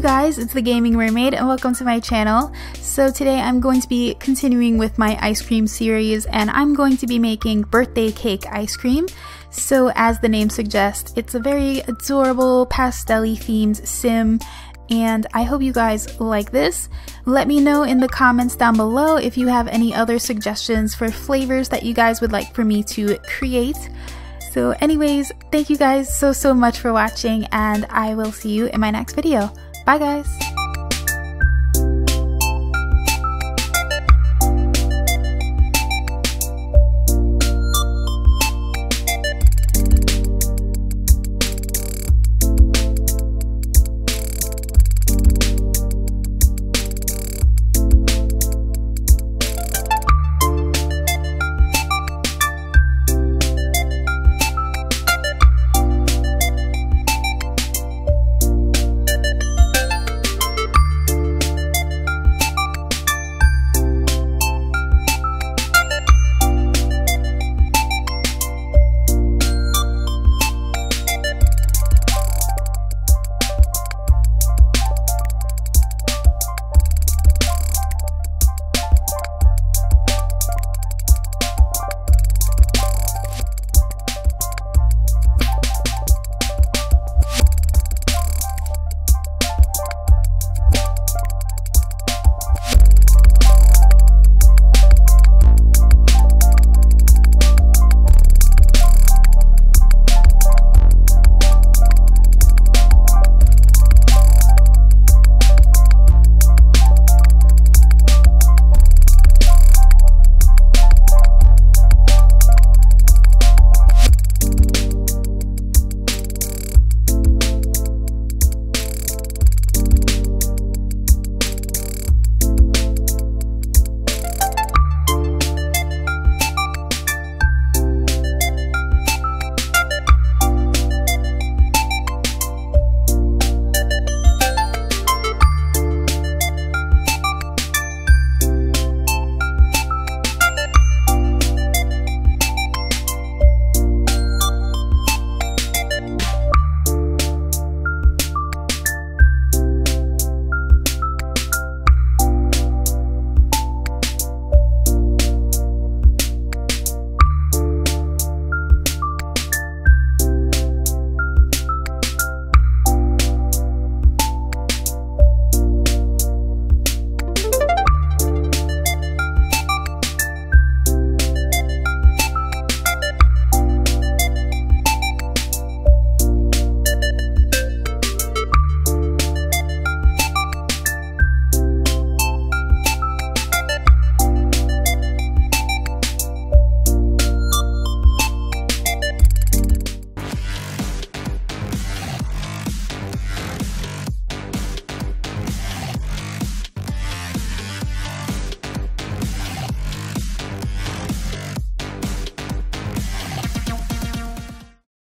you guys, it's the Gaming Mermaid and welcome to my channel. So today I'm going to be continuing with my ice cream series and I'm going to be making birthday cake ice cream. So as the name suggests, it's a very adorable pastel themed sim and I hope you guys like this. Let me know in the comments down below if you have any other suggestions for flavors that you guys would like for me to create. So anyways, thank you guys so so much for watching and I will see you in my next video. Bye guys!